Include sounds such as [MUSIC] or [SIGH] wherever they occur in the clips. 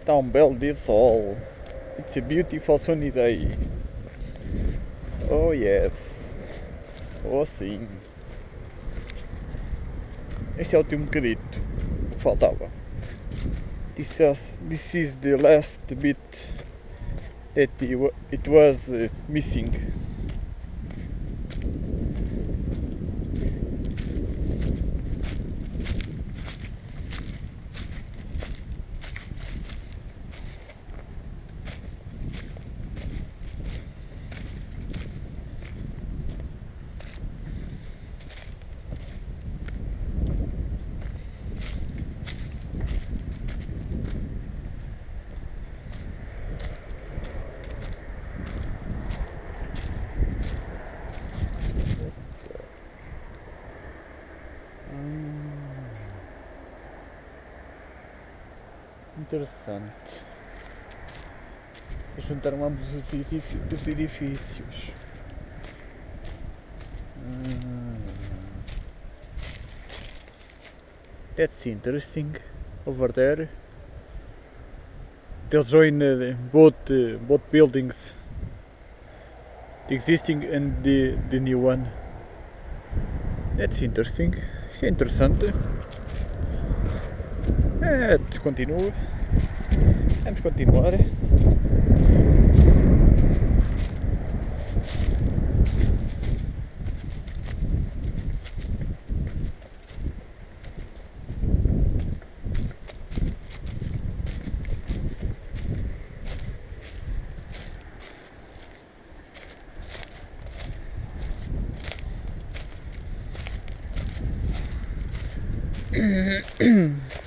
Está um belo dia. It's a beautiful sunny day. Oh yes. Oh sim. Este é o último bocadito que faltava. This is, this is the last bit that it wa- it was uh, missing. Interessante. Juntaram ambos os edifí- os edifícios. Ah. That's interesting. Over there. They'll join uh, both uh, both buildings, the existing and the the new one. That's interesting. Isso é interessante. É, continua. Vamos continuar. Mm-hmm. [CLEARS THROAT]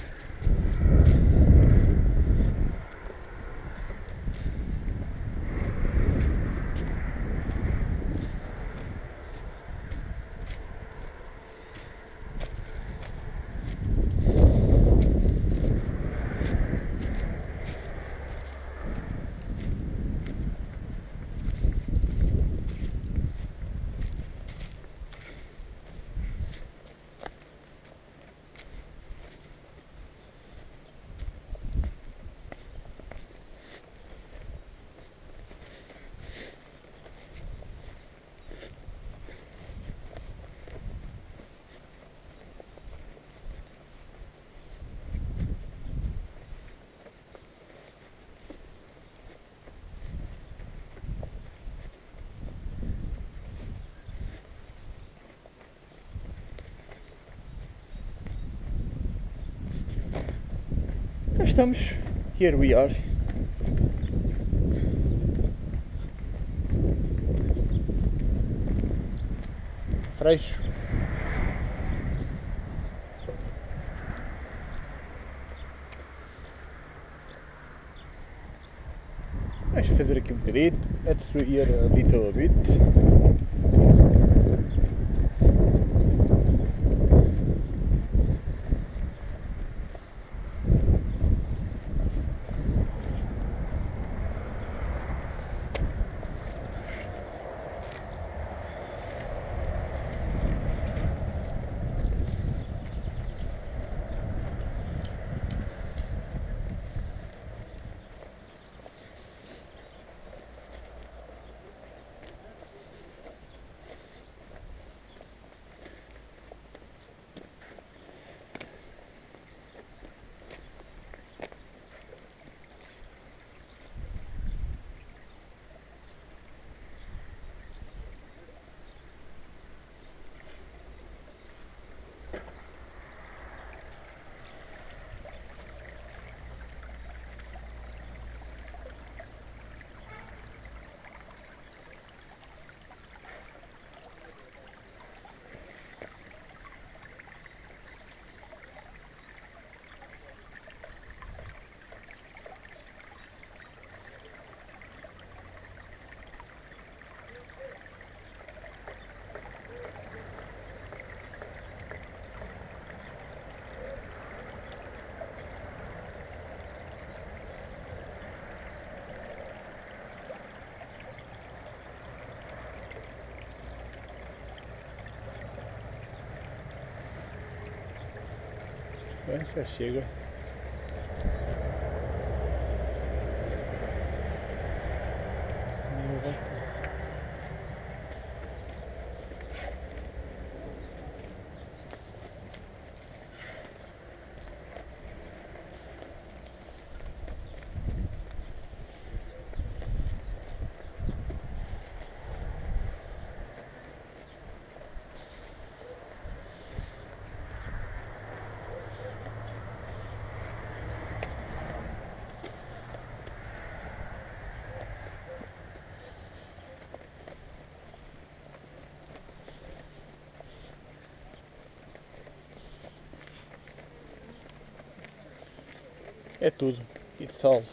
Cá estamos. Here we are. fresh fazer aqui um. Let's hear a little bit. Essa chega. É tudo. E de sal.